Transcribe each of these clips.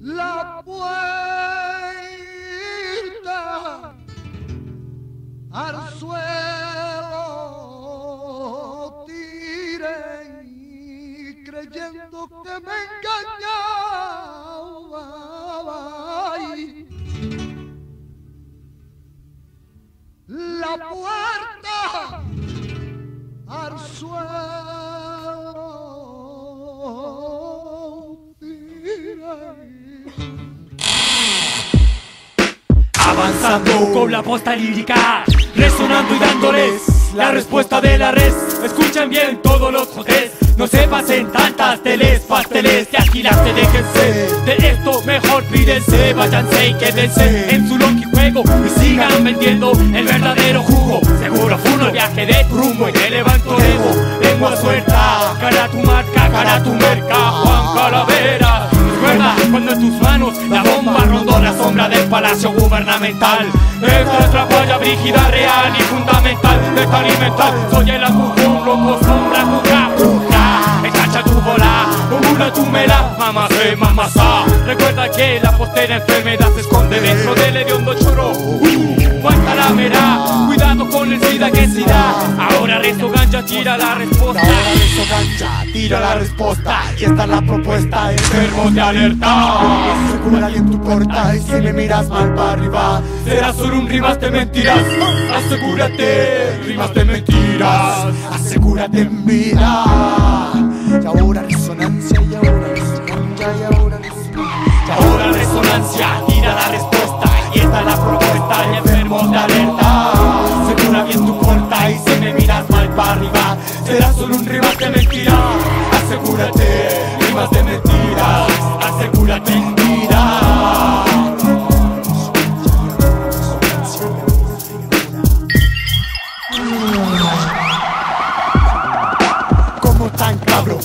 la puerta al suelo tiré creyendo que me engañaba la puerta al suelo Avanzando con la posta lírica, resonando y dándoles la respuesta de la red. Escuchen bien todos los jodes, no se pasen tantas teles, pasteles, que aquí las te déjense. De esto mejor pídense, váyanse y quédense en su loki juego y sigan vendiendo el verdadero jugo. Seguro fue el viaje de rumbo y te levanto ego, lengua suelta, cara tu marca, cara tu merca, palacio gubernamental. Es nuestra falla brígida, real y fundamental, experimental. Soy el empujón, loco, sombra, juca, juca. Engancha tu bola, una tu mela, mamá se, mamá sa. Recuerda que la postera enfermedad se esconde dentro del hediondo choro. Uh, Cuánta la mera, cuidado con el sida que se tira la respuesta. Ahora eso gancha, tira la respuesta Y esta es la propuesta, Enfermos de alerta. Asegura bien tu porta Y si me miras mal para arriba Será solo un rimas de mentiras. Asegúrate, rimas de mentiras. Asegúrate en vida Y ahora resonancia Y ahora resonancia Y ahora resonancia Y ahora resonancia, solo un rimas de mentiras. Asegúrate, rimas de mentiras. Asegúrate en vida. Como tan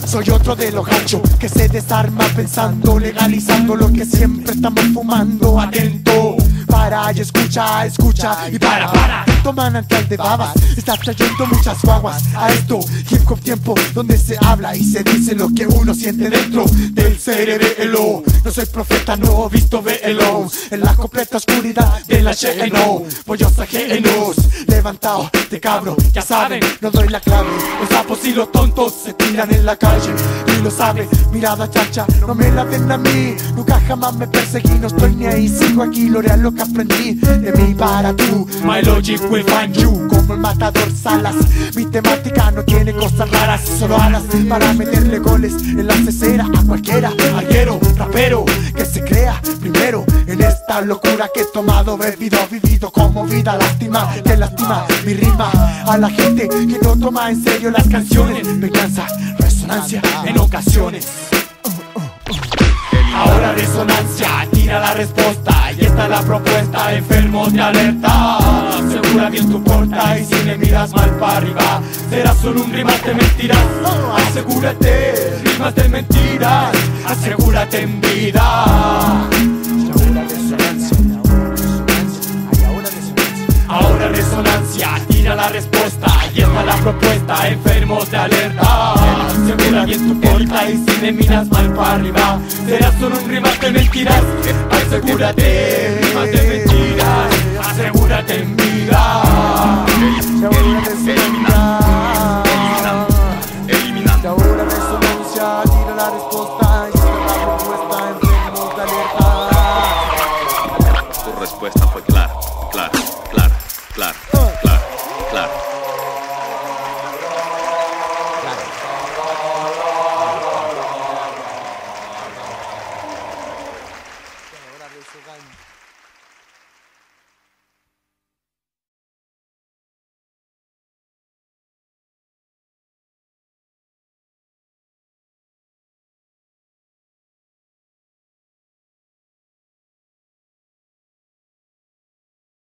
soy otro de los gachos que se desarma pensando, legalizando lo que siempre estamos fumando. Atento, para y escucha, escucha y para, para. Toma manantial de babas, estás trayendo muchas guaguas a esto. Hip hop tiempo donde se habla y se dice lo que uno siente dentro del cerebelo. No soy profeta, no he visto velo en la completa oscuridad de la GNO. Pollos ajenos, levantado de cabro, ya saben, no doy la clave. Los sapos y los tontos se tiran en la calle lo saben. Mirada chacha, no me la den a mí. Nunca jamás me perseguí, no estoy ni ahí. Sigo aquí, lo real lo que aprendí de mí para tú. My logic will find you. Como el matador Salas, mi temática no tiene cosas raras, solo alas para meterle goles en la cesera a cualquiera, alguero, rapero, que se crea primero en esta locura que he tomado, bebido, vivido como vida, lástima, que lastima mi rima a la gente que no toma en serio las canciones, me cansa, en ocasiones. Ahora resonancia, tira la respuesta Y esta es la propuesta, enfermos de alerta Asegura bien tu porta y si me miras mal para arriba Será solo un rimas de mentiras Asegúrate, rimas de mentiras Asegúrate en vida. Ahora resonancia, tira la respuesta propuesta, enfermos de alerta. Asegura bien tu porta y si me miras mal para arriba Será solo un rimas de mentiras. Asegúrate, rimas de mentiras Asegúrate en vida